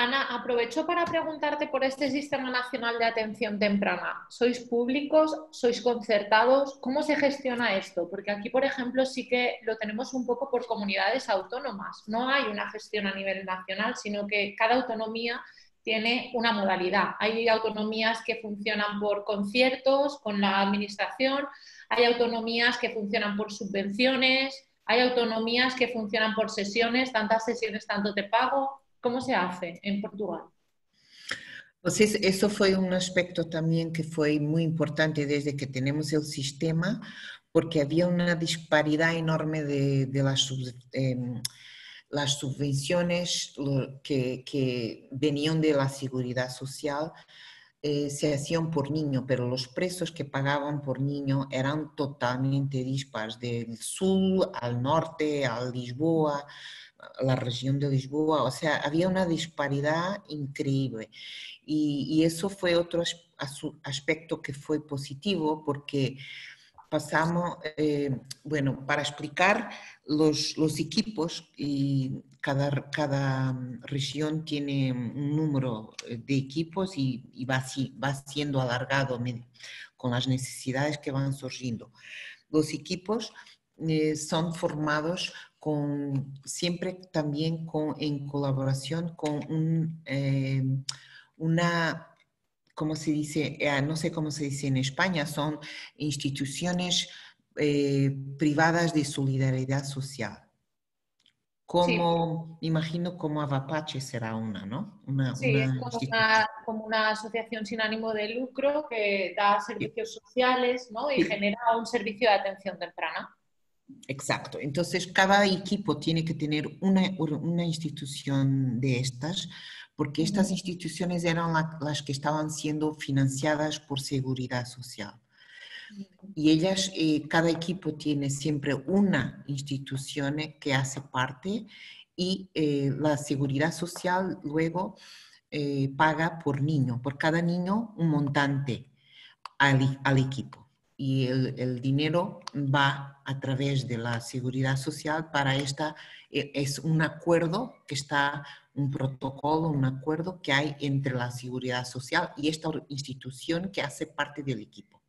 Ana, aprovecho para preguntarte por este Sistema Nacional de Atención Temprana. ¿Sois públicos? ¿Sois concertados? ¿Cómo se gestiona esto? Porque aquí, por ejemplo, sí que lo tenemos un poco por comunidades autónomas. No hay una gestión a nivel nacional, sino que cada autonomía tiene una modalidad. Hay autonomías que funcionan por conciertos con la administración, hay autonomías que funcionan por subvenciones, hay autonomías que funcionan por sesiones, tantas sesiones, tanto te pago. ¿Cómo se hace en Portugal? Pues eso fue un aspecto también que fue muy importante desde que tenemos el sistema, porque había una disparidad enorme de, las, em, las subvenciones que, venían de la seguridad social eh, se hacían por niño, pero los precios que pagaban por niño eran totalmente dispares, del sur al norte, a Lisboa, la región de Lisboa, o sea, había una disparidad increíble. Y, eso fue otro aspecto que fue positivo porque pasamos, eh, bueno, para explicar los, equipos, y cada, cada región tiene un número de equipos y, va, va siendo alargado con las necesidades que van surgiendo. Los equipos eh, son formados con, siempre también con, en colaboración con un, eh, una ¿cómo se dice? Eh, no sé cómo se dice en España, son instituciones eh, privadas de solidaridad social. Como, imagino como Avapache será una, ¿no? sí, como, una, asociación sin ánimo de lucro que da servicios sociales ¿no? y genera un servicio de atención temprana. Exacto. Entonces, cada equipo tiene que tener una, una institución de estas porque estas instituciones eran las que estaban siendo financiadas por seguridad social. Y ellas, eh, cada equipo tiene siempre una institución que hace parte y eh, la seguridad social luego eh, paga por niño, por cada niño un montante al, al equipo. Y el, el, dinero va a través de la seguridad social para esta, es un acuerdo que está un protocolo, un acuerdo que hay entre la seguridad social y esta institución que hace parte del equipo.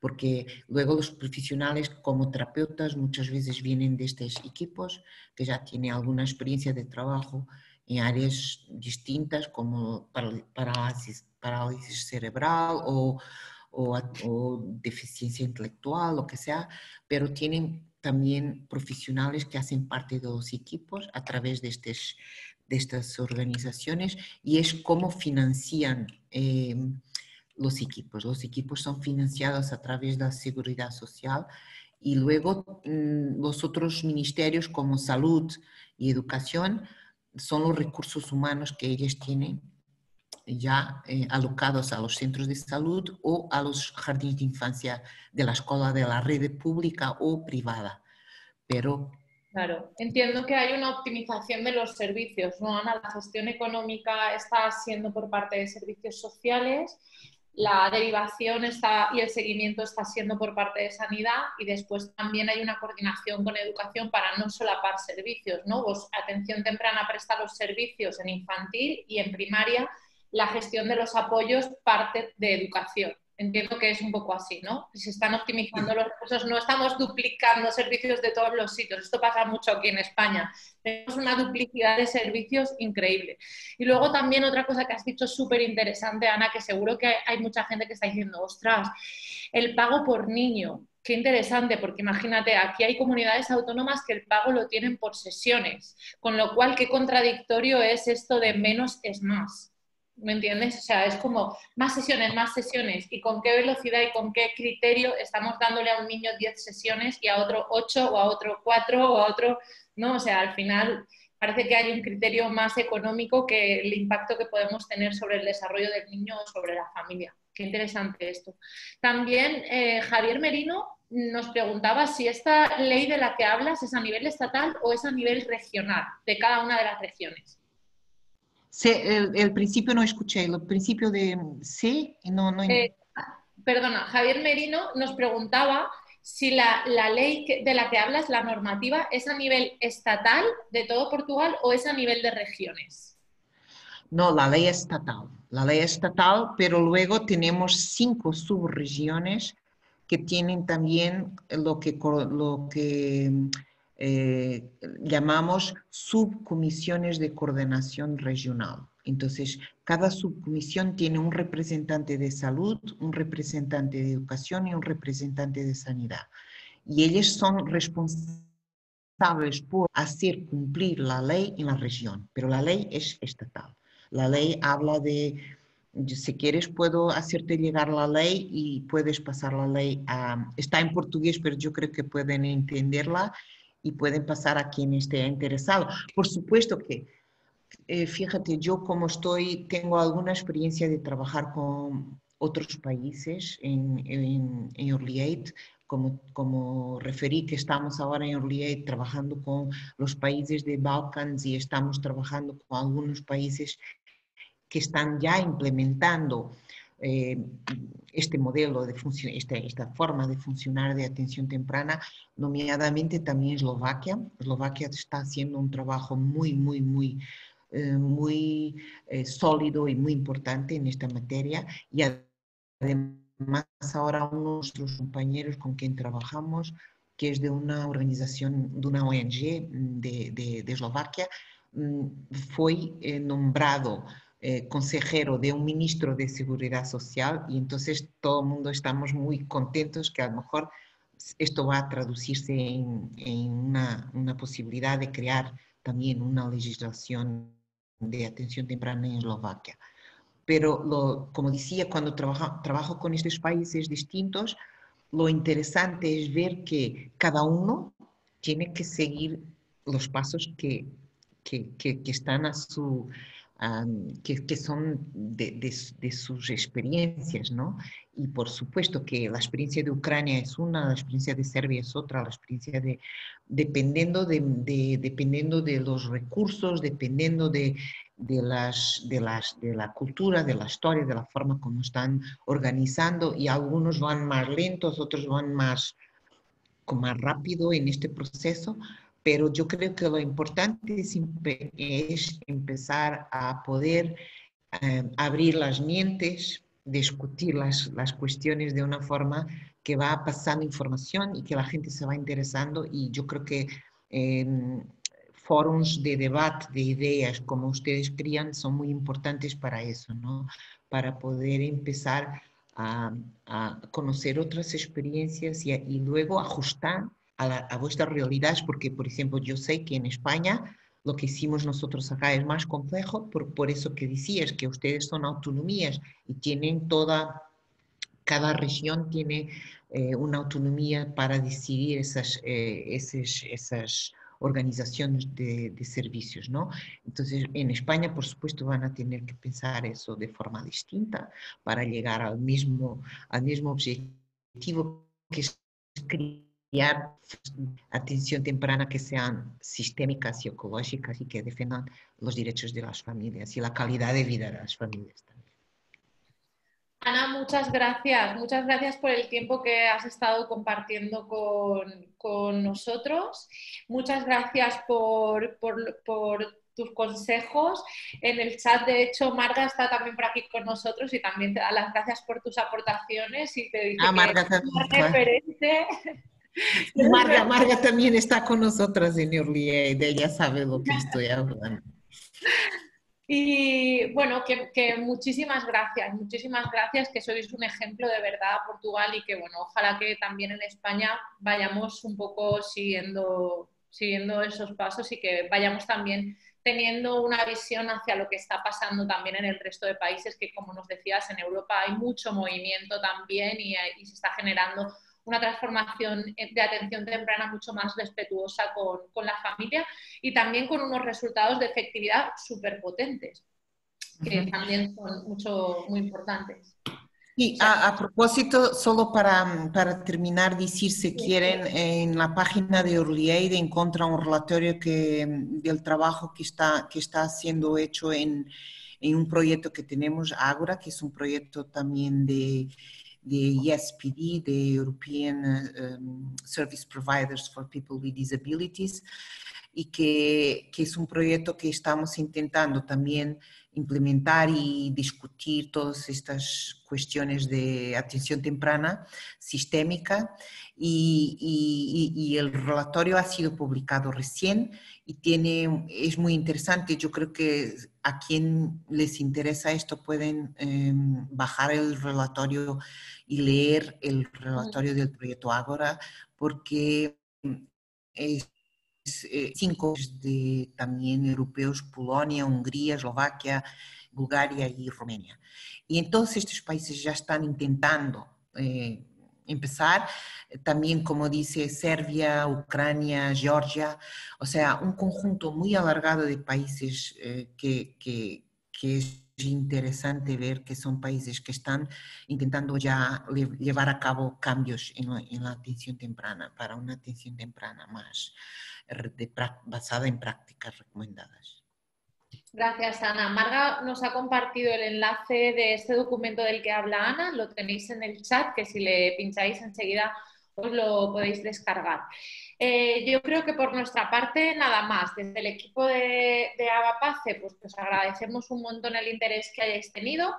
Porque luego los profesionales como terapeutas muchas veces vienen de estos equipos que ya tienen alguna experiencia de trabajo en áreas distintas como parálisis, parálisis cerebral o, o, deficiencia intelectual, lo que sea, pero tienen también profesionales que hacen parte de los equipos a través de estos de estas organizaciones y es cómo financian eh, los equipos. Los equipos son financiados a través de la seguridad social y luego mm, los otros ministerios como salud y educación son los recursos humanos que ellos tienen ya eh, alocados a los centros de salud o a los jardines de infancia de la escuela de la red pública o privada. Pero Claro, entiendo que hay una optimización de los servicios, ¿no, Ana? La gestión económica está siendo por parte de servicios sociales, la derivación está, y el seguimiento está siendo por parte de sanidad y después también hay una coordinación con educación para no solapar servicios, ¿no? Vos, atención temprana presta los servicios en infantil y en primaria la gestión de los apoyos parte de educación. Entiendo que es un poco así, ¿no? Se están optimizando los recursos, no estamos duplicando servicios de todos los sitios. Esto pasa mucho aquí en España. Tenemos una duplicidad de servicios increíble. Y luego también otra cosa que has dicho súper interesante, Ana, que seguro que hay mucha gente que está diciendo, ostras, el pago por niño. Qué interesante, porque imagínate, aquí hay comunidades autónomas que el pago lo tienen por sesiones, con lo cual qué contradictorio es esto de menos es más. ¿Me entiendes? O sea, es como más sesiones, más sesiones. ¿Y con qué velocidad y con qué criterio estamos dándole a un niño 10 sesiones y a otro 8 o a otro 4 o a otro... No, o sea, al final parece que hay un criterio más económico que el impacto que podemos tener sobre el desarrollo del niño o sobre la familia. Qué interesante esto. También eh, Javier Merino nos preguntaba si esta ley de la que hablas es a nivel estatal o es a nivel regional, de cada una de las regiones el, principio no escuché, el principio de sí, no, no. Eh, perdona, Javier Merino nos preguntaba si la, ley de la que hablas, la normativa, es a nivel estatal de todo Portugal o es a nivel de regiones. No, la ley estatal. La ley estatal, pero luego tenemos cinco subregiones que tienen también lo que, lo que eh, llamamos subcomisiones de coordinación regional. Entonces, cada subcomisión tiene un representante de salud, un representante de educación y un representante de sanidad. Y ellos son responsables por hacer cumplir la ley en la región, pero la ley es estatal. La ley habla de, si quieres puedo hacerte llegar la ley y puedes pasar la ley a, está en portugués, pero yo creo que pueden entenderla y pueden pasar a quien esté interesado. Por supuesto que eh, fíjate, yo como estoy, tengo alguna experiencia de trabajar con otros países en, en, en Early Aid, como, como, referí que estamos ahora en Early Aid trabajando con los países de Balkans y estamos trabajando con algunos países que están ya implementando eh, este modelo de esta, esta, forma de funcionar de atención temprana, nominadamente también Eslovaquia. Eslovaquia está haciendo un trabajo muy, muy, muy eh, muy eh, sólido y muy importante en esta materia y además ahora uno de nuestros compañeros con quien trabajamos, que es de una organización, de una ONG de, de, Eslovaquia, mm, fue eh, consejero de un ministro de Seguridad Social y entonces todo el mundo estamos muy contentos que a lo mejor esto va a traducirse en, una, posibilidad de crear también una legislación de atención temprana en Eslovaquia. Pero, como decía, cuando trabajo, con estos países distintos, lo interesante es ver que cada uno tiene que seguir los pasos que están a su, que, son de, sus experiencias, ¿no? Y por supuesto que la experiencia de Ucrania es una, la experiencia de Serbia es otra, la experiencia de, dependiendo de, dependiendo de los recursos, dependiendo de, las, de, las, de la cultura, de la historia, de la forma como están organizando, y algunos van más lentos, otros van más, más rápido en este proceso, pero yo creo que lo importante es, empezar a poder eh, abrir las mentes, discutir las, las, cuestiones de una forma que va pasando información y que la gente se va interesando y yo creo que eh, foros de debate de ideas como ustedes crían son muy importantes para eso, ¿no? Para poder empezar a, a conocer otras experiencias y, y luego ajustar a, vuestras realidades, porque, por ejemplo, yo sé que en España lo que hicimos nosotros acá es más complejo, por, por eso que decías, que ustedes son autonomías y tienen toda, cada región tiene eh, una autonomía para decidir esas, eh, esas, esas organizaciones de, de, servicios, ¿no? Entonces, en España, por supuesto, van a tener que pensar eso de forma distinta para llegar al mismo, al mismo objetivo que es atención temprana que sean sistémicas y ecológicas y que defiendan los derechos de las familias y la calidad de vida de las familias también. Ana, muchas gracias. Muchas gracias por el tiempo que has estado compartiendo con, con nosotros. Muchas gracias por, por, por tus consejos. En el chat, de hecho, Marga está también por aquí con nosotros y también te da las gracias por tus aportaciones y te dice ah, Marga, que es referente Marga, Marga también está con nosotras en Aid, ella sabe lo que estoy hablando. Y bueno, que, muchísimas gracias, muchísimas gracias, que sois un ejemplo de verdad a Portugal y que bueno, ojalá que también en España vayamos un poco siguiendo, siguiendo esos pasos y que vayamos también teniendo una visión hacia lo que está pasando también en el resto de países, que como nos decías, en Europa hay mucho movimiento también y se está generando una transformación de atención temprana mucho más respetuosa con, la familia y también con unos resultados de efectividad súper potentes, que también son mucho, muy importantes. Y a, propósito, solo para, para, terminar, decir, si quieren, en la página de Early encuentran un relatorio que, del trabajo que está, que está siendo hecho en, en un proyecto que tenemos, Agora, que es un proyecto también de de ESPD, de European um, Service Providers for People with Disabilities, y que, que, es un proyecto que estamos intentando también implementar y discutir todas estas cuestiones de atención temprana sistémica y, y, y, el relatorio ha sido publicado recién y tiene, es muy interesante, yo creo que a quien les interesa esto pueden em, bajar el relatorio y leer el relatorio del proyecto Ágora, porque es, eh, cinco de también europeos, Polonia, Hungría, Eslovaquia, Bulgaria y Rumania. Y entonces estos países ya están intentando eh, empezar, también como dice Serbia, Ucrania, Georgia, o sea, un conjunto muy alargado de países eh, que, que, que, es interesante ver que son países que están intentando ya llevar a cabo cambios en la, en la atención temprana, para una atención temprana más de, basada en prácticas recomendadas. Gracias, Ana. Marga nos ha compartido el enlace de este documento del que habla Ana, lo tenéis en el chat, que si le pincháis enseguida os lo podéis descargar. Eh, yo creo que por nuestra parte nada más. Desde el equipo de, de Abapace, pues os agradecemos un montón el interés que hayáis tenido.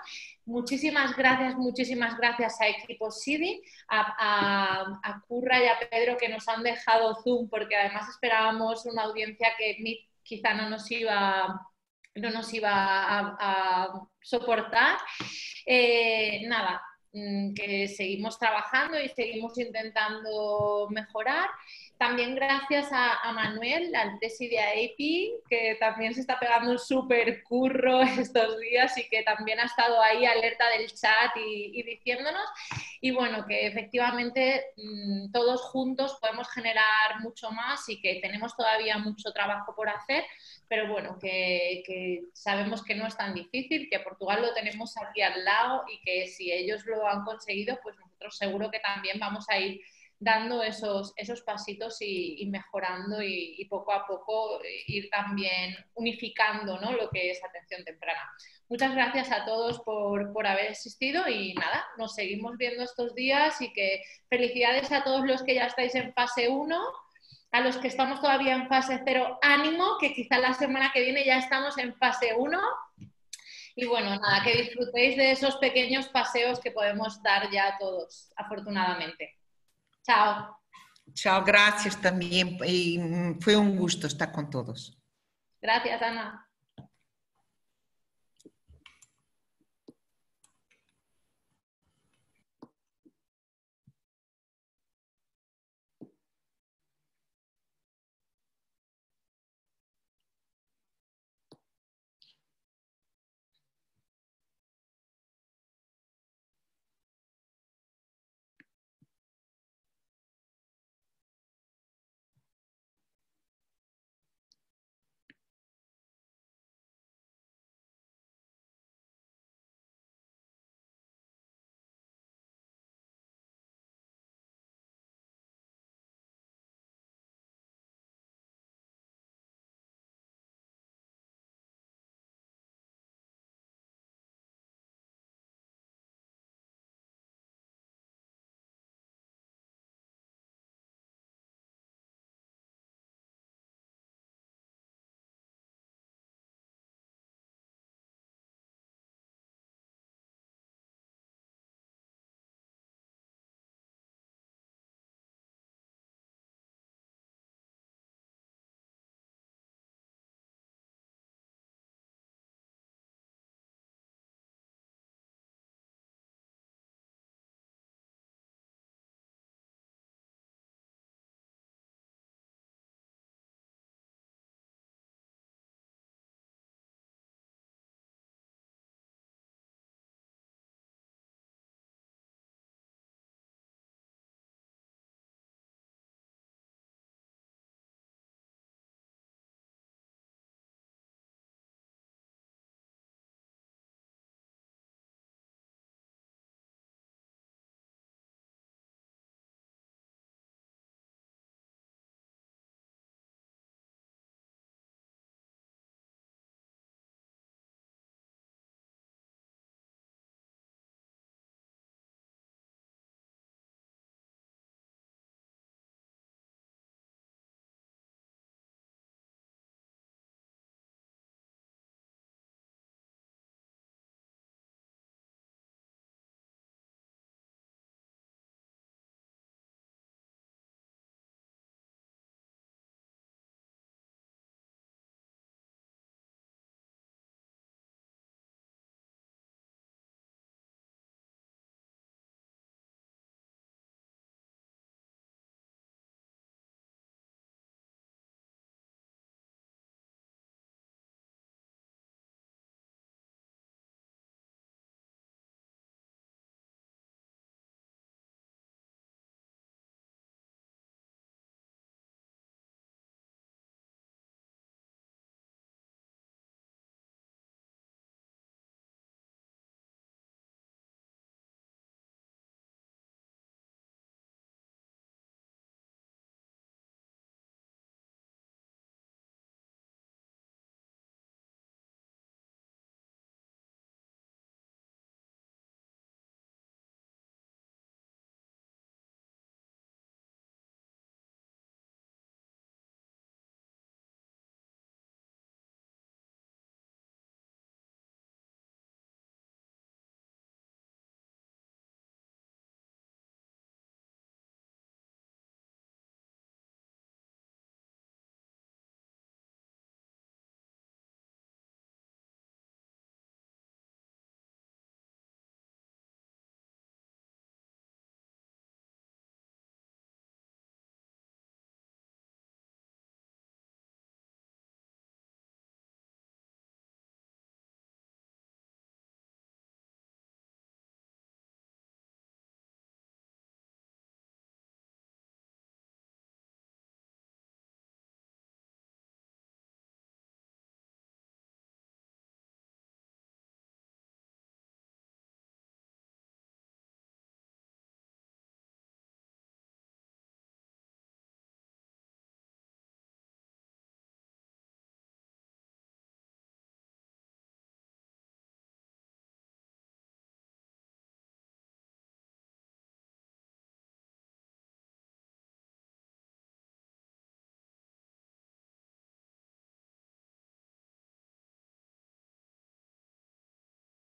Muchísimas gracias, muchísimas gracias a equipo SIDI, a, a, Curra y a Pedro que nos han dejado Zoom, porque además esperábamos una audiencia que quizá no nos iba no nos iba a, soportar. Eh, nada, mm, que seguimos trabajando y seguimos intentando mejorar. También gracias a, Manuel, al Tesi de que también se está pegando un súper curro estos días y que también ha estado ahí alerta del chat y, diciéndonos. Y bueno, que efectivamente mm, todos juntos podemos generar mucho más y que tenemos todavía mucho trabajo por hacer, pero bueno, que, que, sabemos que no es tan difícil, que Portugal lo tenemos aquí al lado y que si ellos lo han conseguido, pues nosotros seguro que también vamos a ir dando esos, esos pasitos y, mejorando y, poco a poco ir también unificando ¿no? lo que es atención temprana. Muchas gracias a todos por, por, haber asistido y nada, nos seguimos viendo estos días y que felicidades a todos los que ya estáis en fase 1, a los que estamos todavía en fase 0, ánimo, que quizá la semana que viene ya estamos en fase 1. Y bueno, nada, que disfrutéis de esos pequeños paseos que podemos dar ya todos, afortunadamente. Chao. Chao, gracias también. Y mm, fue un gusto estar con todos. Gracias, Ana.